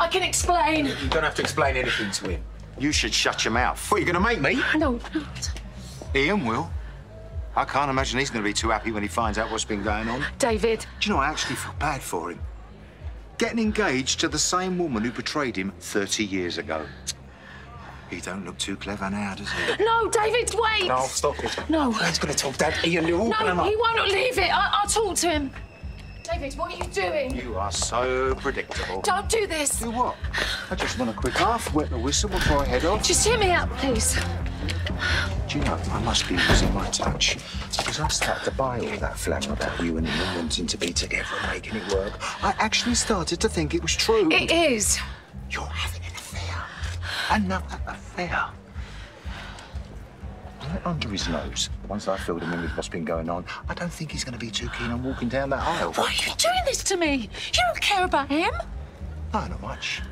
I can explain. You don't have to explain anything to him. You should shut your mouth. What, are you going to make me? No, no. Ian will. I can't imagine he's going to be too happy when he finds out what's been going on. David. Do you know, I actually feel bad for him. Getting engaged to the same woman who betrayed him 30 years ago. He don't look too clever now, does he? No, David, wait. No, stop it. No. He's going to talk Dad. Ian, you're all No, he won't leave it. I- I'll talk to him. David, what are you doing? You are so predictable. Don't do this. Do what? I just want a quick half, wet the whistle before I head off. Just hear me out, please. Do you know, I must be losing my touch. Because I started to buy all that flatter about you and Ian wanting to be together and making it work. I actually started to think it was true. It is. You're having an affair. Another affair. Right under his nose. Once I filled him in with what's been going on, I don't think he's going to be too keen on walking down that aisle. Why are you doing this to me? You don't care about him. No, not much.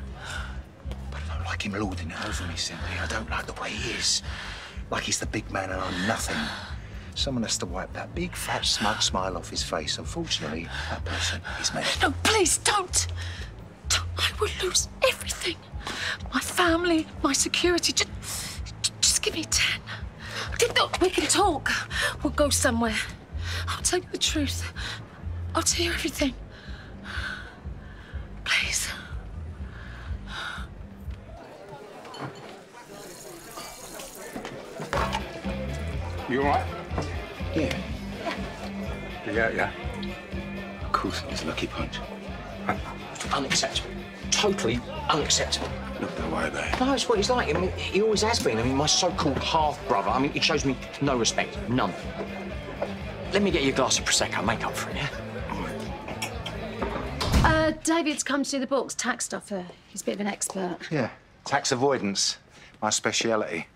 But I don't like him lording it over me, Cindy. I don't like the way he is. Like he's the big man and I'm nothing. Someone has to wipe that big, fat, smug smile off his face. Unfortunately, that person is me. No, please don't. Don't. I will lose everything. My family, my security. Just, just give me ten. Look, we can talk. We'll go somewhere. I'll tell you the truth. I'll tell you everything. Please. You all right? Yeah. Yeah, yeah. Of course it was Lucky Punch. Unacceptable. Totally unacceptable. Look, don't worry. No, it's what he's like. I mean, he always has been. I mean, my so-called half-brother, I mean, he shows me no respect. None. Let me get you a glass of Prosecco. I make up for it, yeah? Uh, David's come to do the books, tax stuff. Uh, he's a bit of an expert. Yeah. Tax avoidance, my speciality.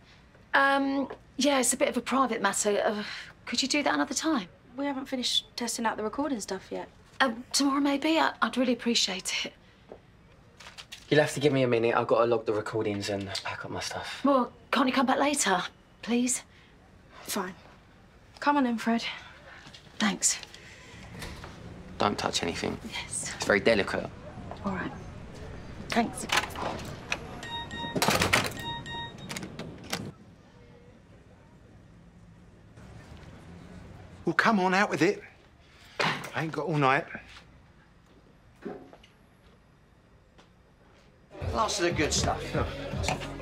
Um, yeah, it's a bit of a private matter. Uh, could you do that another time? We haven't finished testing out the recording stuff yet. Uh, tomorrow, maybe? I- I'd really appreciate it. You'll have to give me a minute. I've got to log the recordings and pack up my stuff. Well, can't you come back later, please? Fine. Come on in, Fred. Thanks. Don't touch anything. Yes. It's very delicate. All right. Thanks. Well, come on, out with it. I ain't got all night. Last of the good stuff.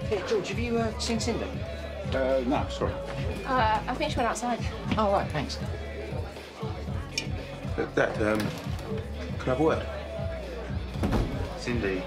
Here, George, have you uh, seen Cindy? Uh, no, sorry. Uh, I think she went outside. Oh, right, thanks. Dad, um, can I have a word? Cindy,